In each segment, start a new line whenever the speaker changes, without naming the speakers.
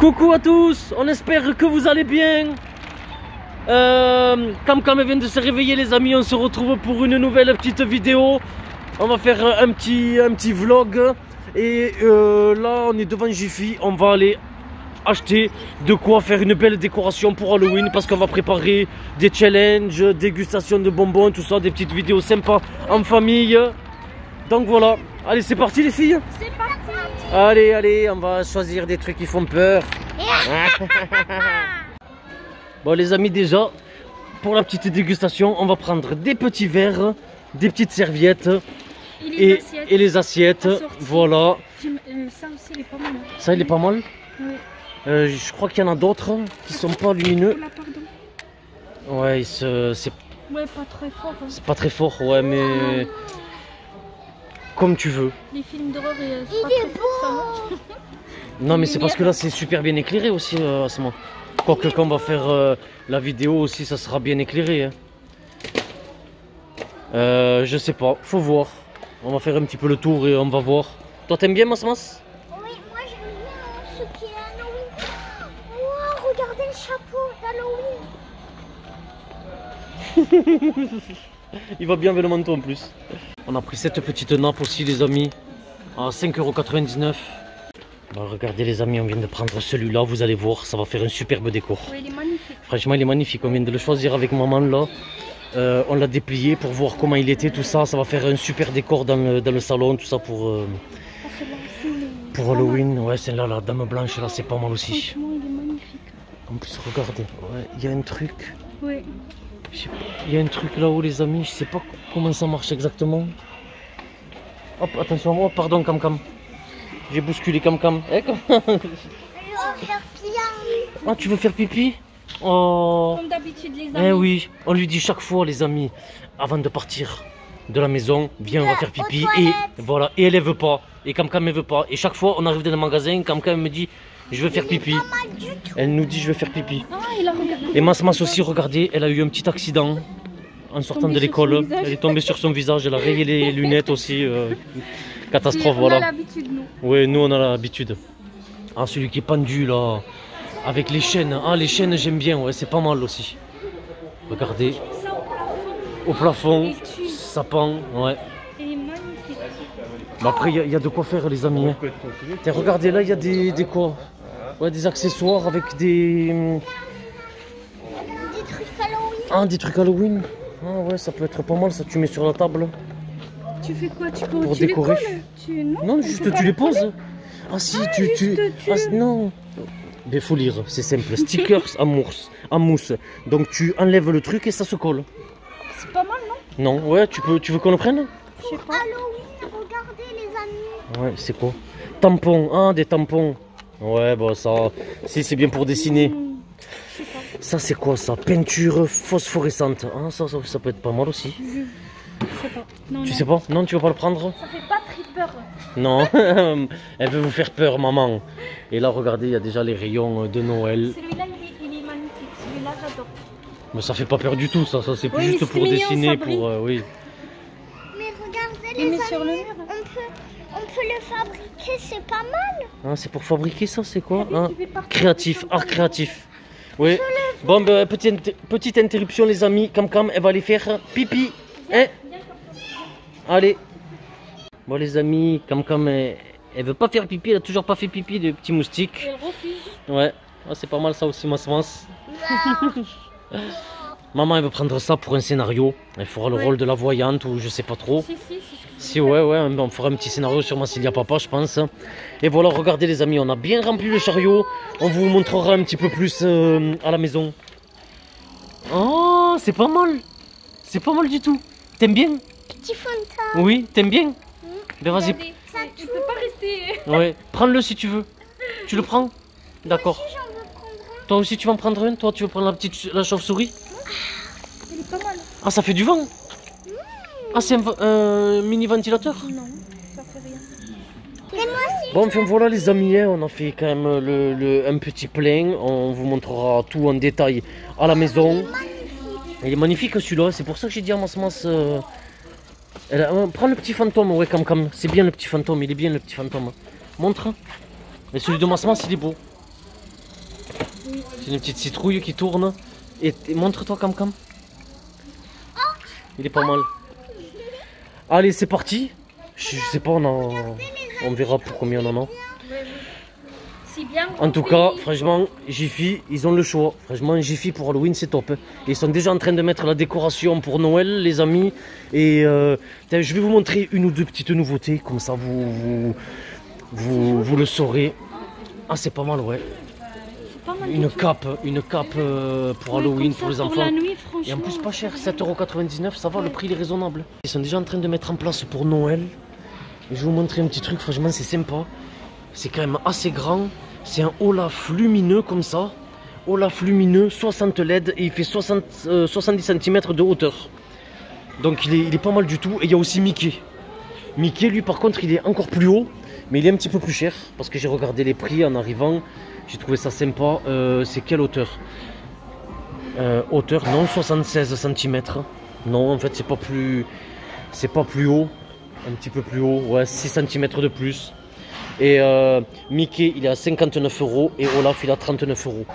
Coucou à tous, on espère que vous allez bien. Euh, Cam vient de se réveiller les amis, on se retrouve pour une nouvelle petite vidéo. On va faire un petit, un petit vlog. Et euh, là on est devant Jiffy, on va aller acheter de quoi faire une belle décoration pour Halloween parce qu'on va préparer des challenges, dégustation de bonbons, tout ça, des petites vidéos sympas en famille. Donc voilà, allez c'est parti les filles
C'est parti
Allez, allez, on va choisir des trucs qui font peur. bon, les amis, déjà, pour la petite dégustation, on va prendre des petits verres, des petites serviettes et, les assiettes. Voilà.
Euh, ça aussi, il est pas mal. hein.
Ça, il est pas mal.
Ouais.
Euh, je crois qu'il y en a d'autres qui sont pas lumineux. Ouais, c'est
Ouais, pas très fort. hein.
c'est pas très fort, ouais, mais comme tu veux.
Les films d'horreur, euh, pas ça va.
Non, mais c'est parce que là, c'est super bien éclairé aussi euh, à ce moment. Quoique quand on va faire euh, la vidéo aussi, ça sera bien éclairé. hein. Euh, je sais pas, faut voir. On va faire un petit peu le tour et on va voir. Toi, t'aimes bien Masmas
Oui, moi j'aime bien ce qui est Halloween. Wow, regardez le chapeau d'Halloween.
Il va bien avec le manteau en plus. On a pris cette petite nappe aussi, les amis, à 5,99€. Bah, regardez, les amis, on vient de prendre celui-là. Vous allez voir, ça va faire un superbe décor.
Il est magnifique.
Franchement, il est magnifique. On vient de le choisir avec maman là. Euh, on l'a déplié pour voir comment il était, tout ça. Ça va faire un super décor dans le, dans le salon, tout ça pour, euh, pour. Halloween. Ouais, celle-là, la dame blanche, là, c'est pas mal aussi.
Franchement, il est magnifique.
En plus, regardez, ouais, il y a un truc.
Ouais.
Il y a un truc là-haut, les amis. Je sais pas comment ça marche exactement. Hop, attention. Oh, pardon, Cam Cam. J'ai bousculé Cam Cam. Eh, Cam-. Ah, tu veux faire pipi? Oh.
Comme d'habitude, les amis.
Eh oui, on lui dit chaque fois, les amis, avant de partir de la maison, viens, on va faire pipi. Et voilà, et elle, elle veut pas. Et Cam Cam, elle veut pas. Et chaque fois, on arrive dans le magasin, Cam Cam me dit, je veux faire pipi. Elle nous dit, je veux faire pipi.
Ah, il a regardé.
Et Mas Mas aussi, regardez, elle a eu un petit accident en sortant de l'école. Elle est tombée sur son visage, elle a rayé les lunettes aussi. euh, catastrophe,
On a
voilà.
l'habitude, nous.
Oui, nous on a l'habitude. Ah, celui qui est pendu là, avec les chaînes. Ah, les chaînes, j'aime bien, ouais, c'est pas mal aussi. Regardez,
au plafond.
ça pend, ouais.
Il est magnifique.
Mais après, il y, a- il y a de quoi faire, les amis. hein. Regardez, là, il y a des, des quoi? Ouais, des accessoires avec des.
Des trucs Halloween.
Ah, des trucs Halloween. Ah, ouais, ça peut être pas mal, ça, tu mets sur la table.
Tu fais quoi Tu peux
Pour
tu les
décorer.
colles Tu non,
Non,
on
juste tu les poses. Ah, si,
Ah,
tu. tu...
juste tu
Ah, non. Mais faut lire, c'est simple. Stickers en mousse, en mousse. Donc tu enlèves le truc et ça se colle.
C'est pas mal, non
Non, ouais, tu peux, tu veux qu'on le prenne?
Je sais pas.
Halloween, regardez les amis.
Ouais, c'est quoi? Tampons, ah, des tampons. Ouais, bon, ça, si c'est bien pour dessiner.
Hmm.
Ça, c'est quoi ça? Peinture phosphorescente. Ah, ça, ça, ça peut être pas mal aussi.
Je je sais pas. Non,
Tu
non.
sais pas? Non, tu veux pas le prendre?
Ça fait pas très peur.
Non, elle veut vous faire peur, maman. Et là, regardez, il y a déjà les rayons de Noël.
Celui-là, il est, il est magnifique. Celui-là, j'adore.
Mais ça fait pas peur du tout, ça. Ça, c'est plus
Oui,
juste pour
mignon,
dessiner, pour. euh, oui.
Mais regardez
Il
les
met
amis.
sur le mur. hein.
On peut, on peut le fabriquer, c'est pas mal.
Ah, c'est pour fabriquer ça, c'est quoi
partie
Créatif, art créatif. Oui. Bon, ben, petite, petite interruption, les amis. Cam Cam, elle va aller faire pipi. Hein Allez. Bon, les amis, Cam Cam, elle, elle veut pas faire pipi. Elle a toujours pas fait pipi, de petits moustiques.
Elle refuse.
Ouais. Ah, c'est pas mal ça aussi, Mas Mas. Maman, elle veut prendre ça pour un scénario. Elle fera le
Ouais.
rôle de la voyante ou je sais pas trop.
Si, si, je
Si, ouais, ouais, on fera un petit scénario sur Massilia Papa, je pense. Et voilà, regardez les amis, on a bien rempli le chariot. On vous montrera un petit peu plus euh, à la maison. Oh, c'est pas mal. C'est pas mal du tout. T'aimes bien?
Petit fontaine.
Oui, t'aimes bien? Ben vas-y,
Il peut pas rester.
ouais, prends-le si tu veux. Tu le prends? D'accord.
J'en veux prendre un.
Toi aussi, tu vas en prendre un? Toi, tu veux prendre la petite la chauve-souris?
Il est pas mal.
Ah, ça fait du vent Ah, c'est un, mini ventilateur
Non, ça fait rien.
Bon, enfin voilà les amis, hein, on a fait quand même le, le- un petit plein. On vous montrera tout en détail à la maison. Il est magnifique celui-là, c'est pour ça que j'ai dit à Masmas. Euh, euh, prends le petit fantôme, ouais, Cam Cam. C'est bien le petit fantôme, il est bien le petit fantôme. Montre. Et celui de Masmas, il est beau. C'est une petite citrouille qui tourne. Et, et montre-toi Cam Cam. Il est pas mal. Allez, c'est parti. Je, je sais pas, on, en- on verra pour combien on en a.
Bien.
En tout cas, franchement, Jiffy, ils ont le choix. Franchement, Jiffy pour Halloween, c'est top. Ils sont déjà en train de mettre la décoration pour Noël, les amis. Et euh, je vais vous montrer une ou deux petites nouveautés, comme ça vous, vous, vous, vous le saurez. Ah, c'est pas mal, ouais.
Pas mal.
Une cape, une cape euh, pour Halloween, pour les
Pour la
enfants. Et en plus pas cher, 7,99€, ça va, le prix il est raisonnable. Ils sont déjà en train de mettre en place pour Noël. Je vais vous montrer un petit truc, franchement c'est sympa. C'est quand même assez grand. C'est un Olaf lumineux comme ça. Olaf lumineux, 60 LED et il fait 60, euh, 70 cm de hauteur. Donc il est, il est pas mal du tout. Et il y a aussi Mickey. Mickey lui par contre il est encore plus haut. Mais il est un petit peu plus cher. Parce que j'ai regardé les prix en arrivant. J'ai trouvé ça sympa. Euh, c'est quelle hauteur? Euh, hauteur, non, 76 cm. Non, en fait, c'est pas plus, c'est pas plus haut, un petit peu plus haut, ouais, 6 cm de plus. Et euh, Mickey, il est à 59 euros et Olaf, il est à 39 euros.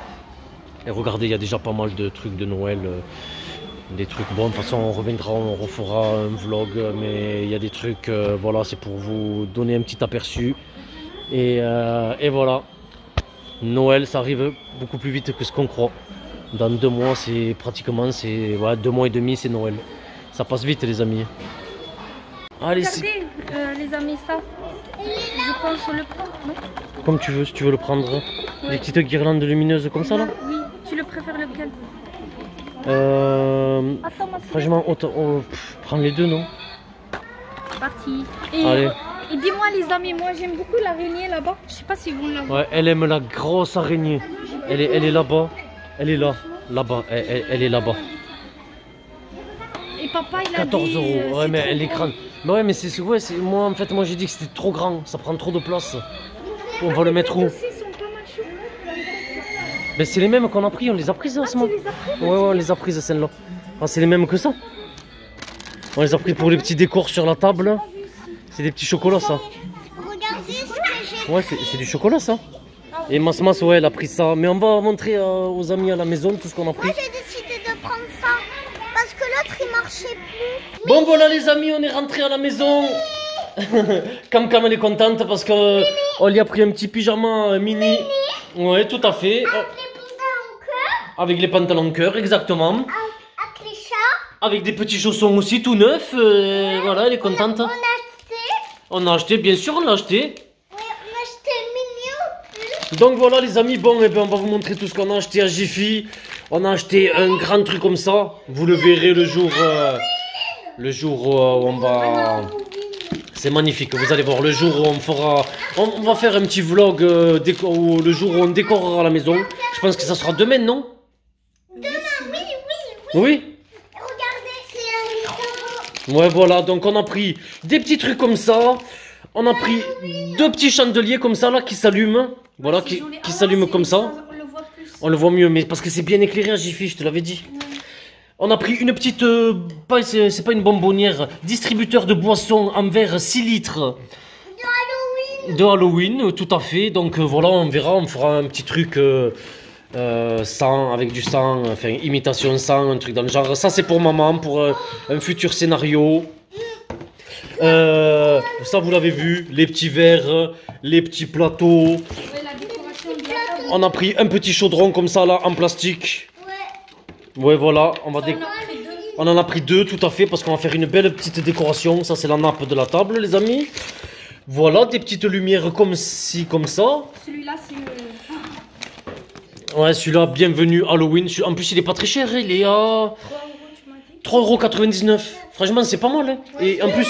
Et regardez, il y a déjà pas mal de trucs de Noël, euh, des trucs. Bon, de toute façon, on reviendra, on refera un vlog, mais il y a des trucs, voilà, c'est pour vous donner un petit aperçu. Et, et voilà, Noël, ça arrive beaucoup plus vite que ce qu'on croit. Dans deux mois, c'est pratiquement, c'est deux mois et demi, c'est Noël. Ça passe vite, les amis. Allez,
Regardez, euh, les amis, ça. Je pense le prendre, non
comme tu veux, si tu veux le prendre.
Ouais.
Des petites guirlandes lumineuses comme ça, là
Oui. Tu le préfères lequel?
Euh,
Attends,
Franchement, autant- oh, pff, prends les deux, non?
C'est parti. Et,
Allez.
et dis-moi, les amis, moi j'aime beaucoup l'araignée là-bas. Je sais pas si vous l'avez.
Ouais, elle aime la grosse araignée. Elle est, elle est là-bas. Elle est là. Là-bas. Elle, elle- elle est là-bas.
Et papa, il a
14
dit,
euros.
euh,
Ouais, mais grande. Mais ouais, mais c'est ouais, c'est- moi en fait, moi j'ai dit que c'était trop grand. Ça prend trop de place. On va le mettre où?
Les aussi sont pas mal chauds.
Ben c'est les mêmes qu'on a pris. On les a prises en ce
Tu
moment.
les as pris
Ouais, ouais, on les a prises celles-là. Ah, c'est les mêmes que ça. On les a pris pour les petits décors sur la table. C'est des petits chocolats, ça.
Regardez ce que j'ai.
Ouais, c'est c'est du chocolat, ça. Et Mas Mas, ouais, elle a pris ça. Mais on va montrer euh, aux amis à la maison tout ce qu'on a pris.
Moi j'ai décidé de prendre ça. Parce que l'autre il marchait plus.
Bon, voilà, les amis, on est rentré à la maison. Cam Cam, elle est contente parce que on lui a pris un petit pyjama euh, mini. Ouais, tout à fait. Euh,
Les pantalons cœur.
Avec les pantalons cœur, exactement.
Avec les chats.
Avec des petits chaussons aussi tout neufs. euh, voilà, elle est contente.
On a acheté.
On a acheté, bien sûr, on l'a acheté.
Ouais, on a acheté mignon.
Donc voilà les amis, bon et ben on va vous montrer tout ce qu'on a acheté à Jiffy. On a acheté un grand truc comme ça. Vous le verrez le jour, euh, le jour euh, où on va. C'est magnifique. Vous allez voir le jour où on fera, on, on va faire un petit vlog euh, déco- où- le jour où on décorera la maison. Je pense que ça sera demain, non?
Demain, oui, oui, oui.
Oui?
Regardez, c'est un
Ouais voilà. Donc on a pris des petits trucs comme ça. On a pris deux petits chandeliers comme ça là qui s'allument. Voilà, qui, qui s'allument comme ça.
On le voit
mieux, mais parce que c'est bien éclairé à Jiffy, je te l'avais dit. On a pris une petite, euh, pas, c'est pas une bonbonnière, distributeur de boissons en verre 6 litres
Halloween.
de Halloween, tout à fait. Donc euh, voilà, on verra, on fera un petit truc euh, euh, sang, avec du sang, enfin imitation sang, un truc dans le genre. Ça c'est pour maman, pour euh, un futur scénario. Euh, ça vous l'avez vu, les petits verres, les petits plateaux. On a pris un petit chaudron comme ça là en plastique.
Ouais.
Ouais voilà, on va dé-
en a pris deux.
on en a pris deux tout à fait parce qu'on va faire une belle petite décoration. Ça c'est la nappe de la table les amis. Voilà des petites lumières comme ci comme ça.
Celui-là, c'est.
Ouais celui-là bienvenue Halloween. En plus il est pas très cher, il est à
3 euros, tu m'as dit
3,99€. Franchement c'est pas mal. hein. Et en plus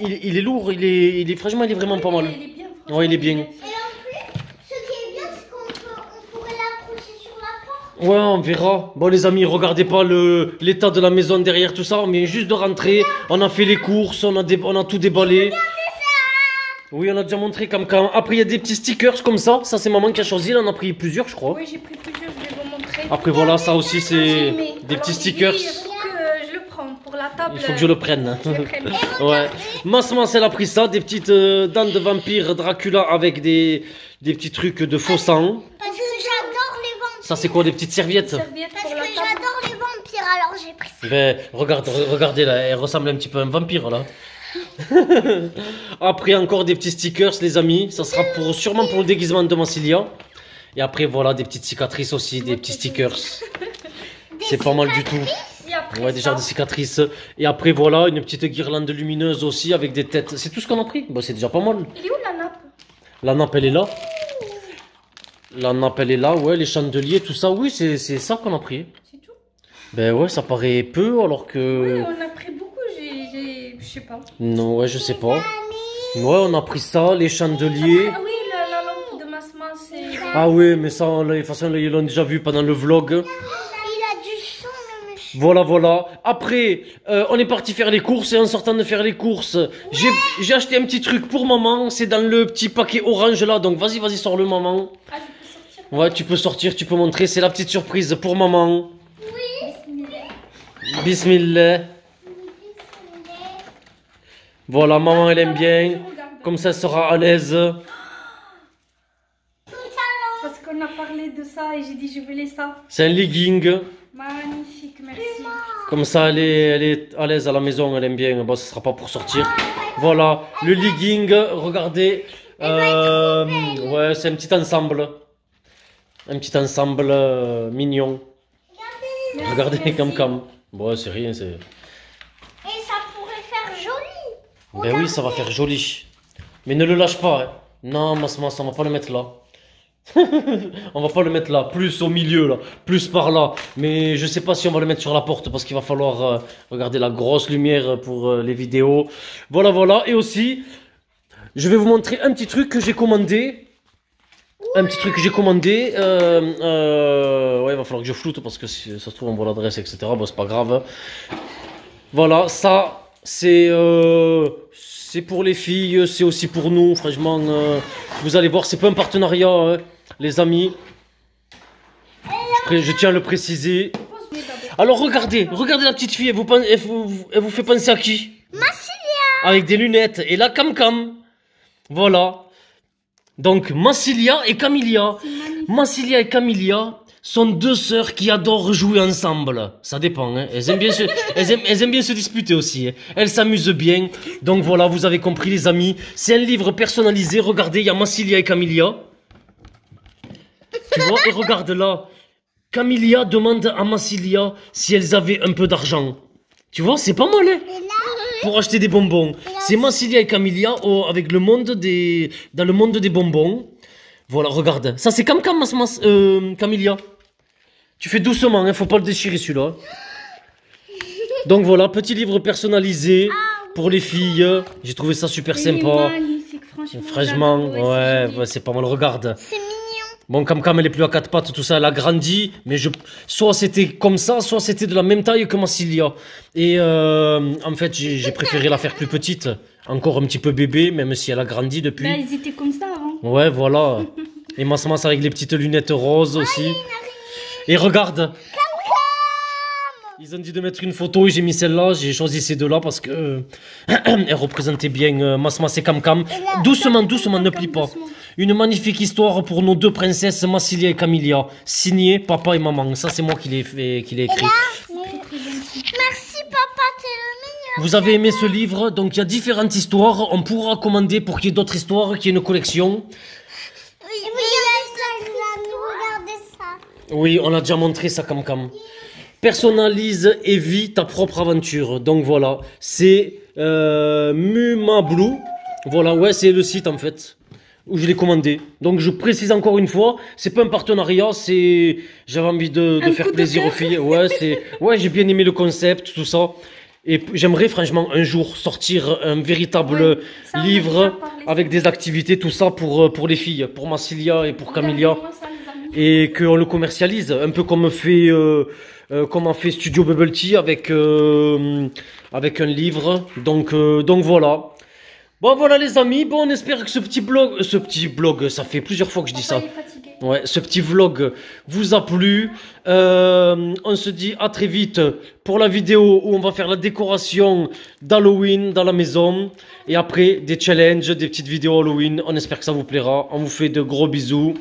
il, est lourd, il est, il est franchement il est vraiment pas mal.
Il est bien.
Ouais il est bien.
Et en plus, ce qui est bien, c'est qu'on peut, on pourrait l'accrocher sur la porte.
Ouais, on verra. Bon, les amis, regardez pas le l'état de la maison derrière tout ça. On vient juste de rentrer. On a fait les courses, on a, dé- on a tout déballé. Oui, on a déjà montré comme quand. Après, il y a des petits stickers comme ça. Ça, c'est maman qui a choisi. Elle en a pris plusieurs, je crois.
Oui, j'ai pris plusieurs, je vais vous montrer.
Après, voilà, ça aussi, c'est des petits stickers.
dit, Il faut que je le prenne pour la table.
Il faut que je le prenne.
Je le prenne.
ouais. Mas Mas, elle a pris ça. Des petites euh, dents de vampire Dracula avec des, des petits trucs de faux sang.
Parce que j'adore les
Ça, c'est quoi Des petites serviettes?
Serviette
Parce que j'adore les vampires, alors j'ai pris ça.
Ben, regarde, re- regardez là, elle ressemble un petit peu à un vampire là. après, encore des petits stickers, les amis. Ça sera pour, sûrement pour le déguisement de Massilia. Et après, voilà, des petites cicatrices aussi, des petits stickers. C'est pas mal du tout. Ouais, déjà
ça,
des cicatrices. Et après, voilà, une petite guirlande lumineuse aussi avec des têtes. C'est tout ce qu'on a pris? Bah, c'est déjà pas mal.
Il est où la nappe?
La nappe, elle est là. La nappe, elle est là, ouais, les chandeliers, tout ça. Oui, c'est c'est ça qu'on a pris.
C'est tout?
Ben ouais, ça paraît peu alors
Oui,
que.
on a pris beaucoup, j'ai. j'ai- Je sais pas.
Non, ouais, je sais pas. Ouais, on a pris ça, les chandeliers.
Ah oui, la, la lampe de Masma, c'est.
Ah oui, mais ça, de toute façon, ils l'ont déjà vu pendant le vlog.
Il a du son, le monsieur.
Voilà, voilà. Après, euh, on est parti faire les courses et en sortant de faire les courses, j'ai acheté un petit truc pour maman. C'est dans le petit paquet orange là. Donc vas-y, vas-y, sors le maman.
Ah, je peux sortir
Ouais, tu peux sortir, tu peux montrer. C'est la petite surprise pour maman. Bismillah. Voilà, maman, elle aime bien. Comme ça, elle sera à l'aise.
Parce qu'on a parlé de ça et j'ai dit je voulais ça.
C'est un legging.
Magnifique, merci.
Comme ça, elle est, elle est à l'aise à la maison, elle aime bien. Bon, ce sera pas pour sortir. Voilà, le legging, regardez. Euh, ouais, c'est un petit ensemble. Un petit ensemble euh, mignon.
Merci,
Regardez, comme comme. Bon, c'est rien, c'est.
Et ça pourrait faire joli.
Ben oui, ça va faire joli. Mais ne le lâche pas. hein. Non, Mas Mas, on va pas le mettre là. on va pas le mettre là, plus au milieu là, plus par là. Mais je sais pas si on va le mettre sur la porte parce qu'il va falloir euh, regarder la grosse lumière pour euh, les vidéos. Voilà, voilà. Et aussi, je vais vous montrer un petit truc que j'ai commandé. Un petit truc que j'ai commandé. Euh, ouais, il va falloir que je floute parce que si ça se trouve on voit l'adresse, etc. Bon, c'est pas grave. Voilà, ça, c'est c'est pour les filles, c'est aussi pour nous. Franchement, vous allez voir, c'est pas un partenariat, hein, les amis. Je tiens à le préciser. Alors regardez, regardez la petite fille, elle vous, elle vous, elle vous fait penser à qui?
Massilia.
Avec des lunettes et la cam cam. Voilà. Donc Massilia et Camilia. Massilia et Camilia sont deux sœurs qui adorent jouer ensemble. Ça dépend. Hein. Elles, aiment bien se, elles, aiment, elles aiment bien se disputer aussi. hein. Elles s'amusent bien. Donc voilà, vous avez compris les amis. C'est un livre personnalisé. Regardez, il y a Massilia et Camilia. Tu vois Et regarde là. Camilia demande à Massilia si elles avaient un peu d'argent. Tu vois, c'est pas mal. Hein pour acheter des bonbons. C'est Massilia et Camilia au- avec le monde des dans le monde des bonbons. Voilà, regarde. Ça c'est comme Cam, Mas- Mas- euh, Camilia. Tu fais doucement, hein, faut pas le déchirer celui-là. Donc voilà, petit livre personnalisé pour les filles. J'ai trouvé ça super sympa.
magnifique, franchement.
Franchement, ouais,
c'est joli.
ouais, c'est pas mal. Regarde.
c'est mignon.
Bon, Cam Cam, elle est plus à quatre pattes, tout ça, elle a grandi, mais je, soit c'était comme ça, soit c'était de la même taille que Massilia. Et euh, en fait, j'ai préféré la faire plus petite, encore un petit peu bébé, même si elle a grandi depuis.
Bah, ils étaient comme ça avant.
Ouais, voilà. Et Mas Mas avec les petites lunettes roses aussi. Et regarde. Ils ont dit de mettre une photo et j'ai mis celle-là. J'ai choisi ces deux-là parce que euh, représentaient bien euh, Mas Mas et
là,
Doucement, doucement, ne plie pas.
Doucement.
Une magnifique histoire pour nos deux princesses, Massilia et Camilia. Signé papa et maman. Ça, c'est moi qui l'ai fait, qui l'ai écrit.
Merci papa, t'es le meilleur.
Vous avez aimé ce livre, donc il y a différentes histoires. On pourra commander pour qu'il y ait d'autres histoires, qu'il y ait une collection.
Oui, Regardez ça.
Oui, on a déjà montré ça, Cam Cam. Personnalise et vis ta propre aventure. Donc voilà, c'est euh, Muma Blue. Voilà, ouais, c'est le site en fait où je l'ai commandé. Donc je précise encore une fois, c'est pas un partenariat, c'est j'avais envie de, de faire
de
plaisir aux filles. Ouais, c'est ouais, j'ai bien aimé le concept, tout ça. Et j'aimerais franchement un jour sortir un véritable
ça, on
livre avec des activités, tout ça pour euh, pour les filles, pour Massilia et pour Camilia et qu'on le commercialise un peu comme fait euh, euh, comme a fait Studio Bubble Tea avec euh, avec un livre donc euh, donc voilà bon voilà les amis bon on espère que ce petit blog ce petit blog ça fait plusieurs fois que je dis ça. Ouais, ce petit vlog vous a plu. Euh, on se dit à très vite pour la vidéo où on va faire la décoration d'Halloween dans la maison. Et après, des challenges, des petites vidéos Halloween. On espère que ça vous plaira. On vous fait de gros bisous.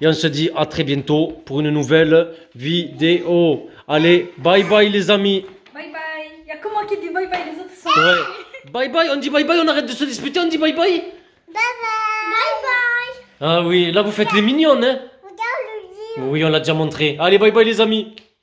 Et on se dit à très bientôt pour une nouvelle vidéo. Allez, bye bye les amis.
Bye bye. Il y a moi qui dis bye bye, les autres sont.
Bye bye, on dit bye bye, on arrête de se disputer, on dit bye bye.
Bye bye. Bye bye.
Ah oui, là vous faites les mignonnes, hein
Regarde le livre.
Oui, on l'a déjà montré. Allez, bye bye les amis.